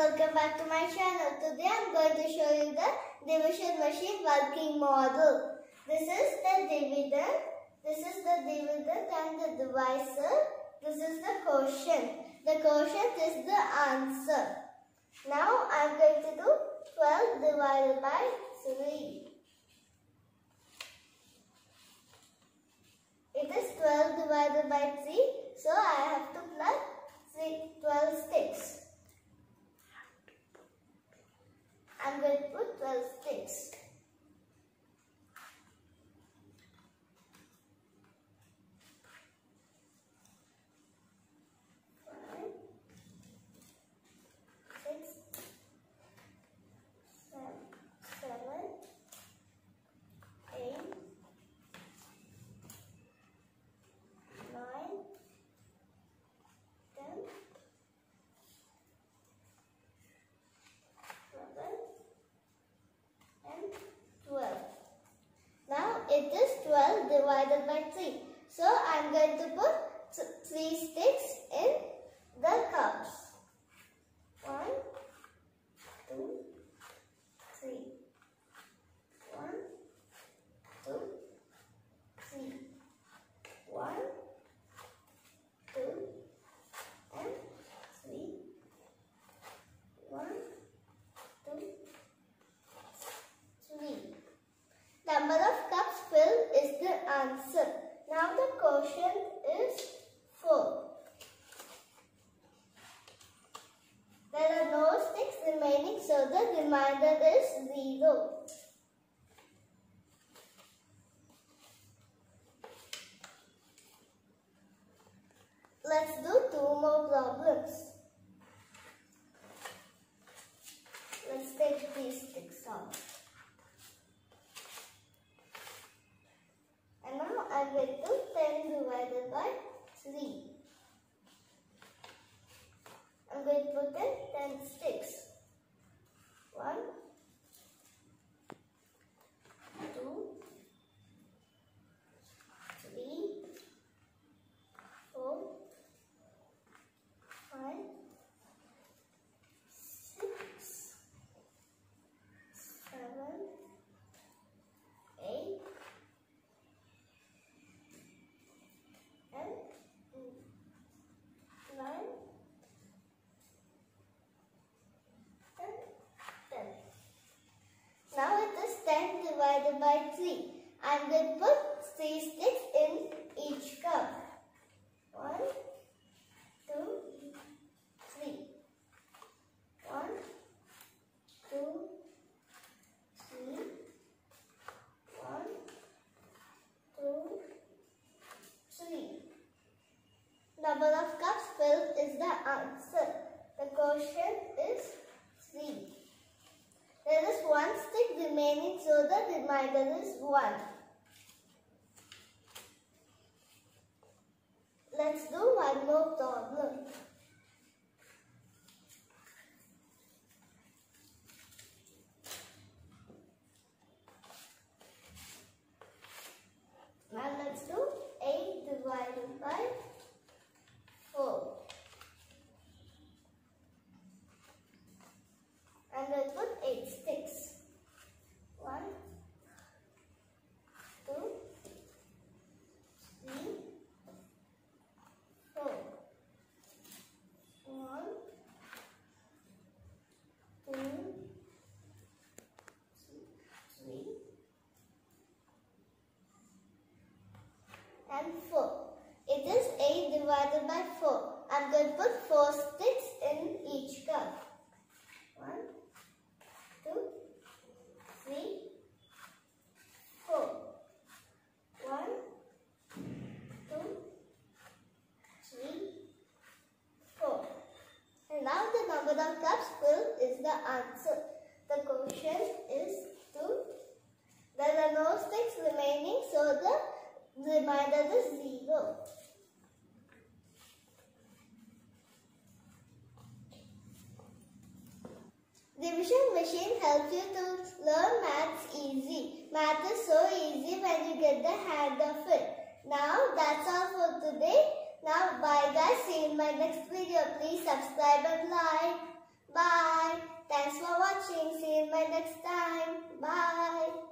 welcome back to my channel. Today I'm going to show you the division machine working model. This is the dividend, this is the dividend and the divisor. This is the quotient. The quotient is the answer. Now I'm going to do 12 divided by 3. It is 12 divided by 3. So I have to plug 12 sticks. I'm going to put 12 sticks. Five, six, seven, seven, eight, nine, ten, eleven, and 12. Now it is 12 divided by 3. So I am going to put 3 sticks in the cups. 1, 2, 3. 1, 2, 3. 1, 2, and 3. 1, 2, 3. Number of cups filled is the answer. Now the quotient is 4. There are no sticks remaining so the remainder is 0. Let's do two more problems. 5 by 2, 10 divided by 3. I'm going to put in 10 sticks. 1, divided by three. I'm going to put three sticks in each cup. One, two, three. One, two, three. One, two, three. Number of cups filled is the answer. The quotient is 3. There is one remaining so the remainder is 1. Let's do one more problem. Now let's do 8 divided by 4. And we'll put 8 sticks. 1, 2, 3, 4. 1, 2, 3, and 4. It is 8 divided by 4. I'm going to put 4 sticks in each cup. 1, 2, 3, 4. 1, 2, 3, 4. And now the number of cups filled is the answer. divided is 0. Division machine helps you to learn maths easy. Math is so easy when you get the hand of it. Now that's all for today. Now bye guys. See you in my next video. Please subscribe and like. Bye. Thanks for watching. See you in my next time. Bye.